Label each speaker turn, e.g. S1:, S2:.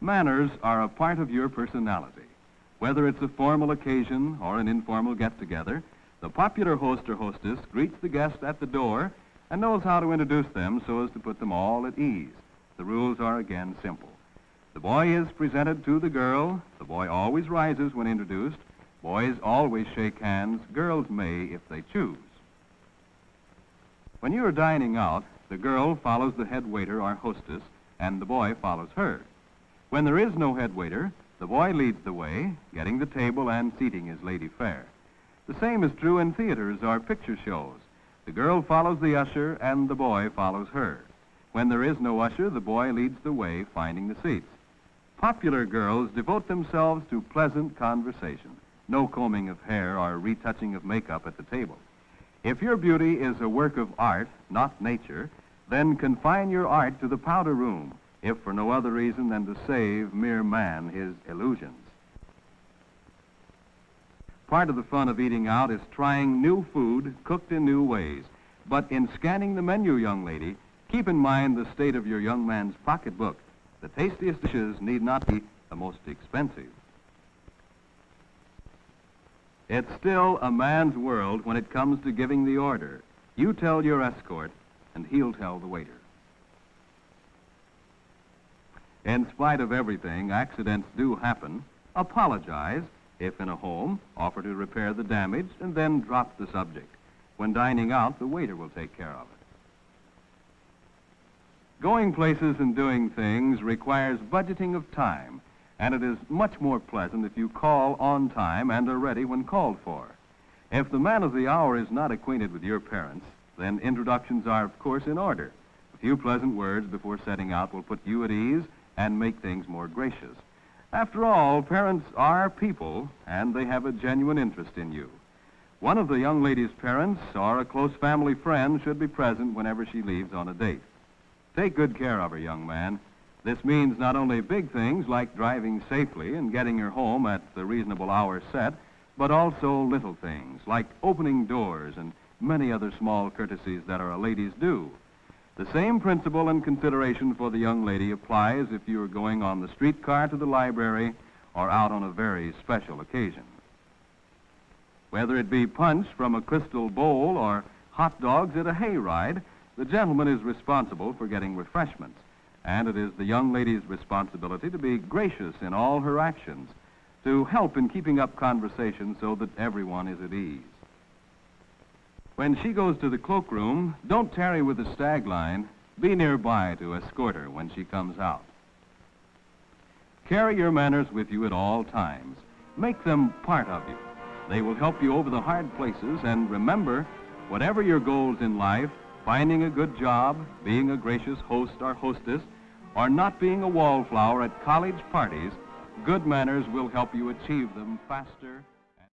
S1: Manners are a part of your personality. Whether it's a formal occasion or an informal get together, the popular host or hostess greets the guest at the door and knows how to introduce them so as to put them all at ease. The rules are again simple. The boy is presented to the girl. The boy always rises when introduced. Boys always shake hands. Girls may if they choose. When you are dining out, the girl follows the head waiter or hostess, and the boy follows her. When there is no head waiter, the boy leads the way, getting the table and seating his lady fair. The same is true in theaters or picture shows. The girl follows the usher, and the boy follows her. When there is no usher, the boy leads the way, finding the seats. Popular girls devote themselves to pleasant conversation, no combing of hair or retouching of makeup at the table. If your beauty is a work of art, not nature, then confine your art to the powder room, if for no other reason than to save mere man his illusions. Part of the fun of eating out is trying new food cooked in new ways. But in scanning the menu, young lady, keep in mind the state of your young man's pocketbook. The tastiest dishes need not be the most expensive. It's still a man's world when it comes to giving the order. You tell your escort, and he'll tell the waiter. In spite of everything, accidents do happen. Apologize. If in a home, offer to repair the damage and then drop the subject. When dining out, the waiter will take care of it. Going places and doing things requires budgeting of time, and it is much more pleasant if you call on time and are ready when called for. If the man of the hour is not acquainted with your parents, then introductions are, of course, in order. A few pleasant words before setting out will put you at ease and make things more gracious. After all, parents are people, and they have a genuine interest in you. One of the young lady's parents or a close family friend should be present whenever she leaves on a date. Take good care of her, young man. This means not only big things like driving safely and getting her home at the reasonable hour set, but also little things like opening doors and many other small courtesies that are a lady's due. The same principle and consideration for the young lady applies if you are going on the streetcar to the library or out on a very special occasion. Whether it be punch from a crystal bowl or hot dogs at a hayride, the gentleman is responsible for getting refreshments, and it is the young lady's responsibility to be gracious in all her actions, to help in keeping up conversation so that everyone is at ease. When she goes to the cloakroom, don't tarry with the stag line. Be nearby to escort her when she comes out. Carry your manners with you at all times. Make them part of you. They will help you over the hard places, and remember, whatever your goals in life, finding a good job, being a gracious host or hostess, or not being a wallflower at college parties, good manners will help you achieve them faster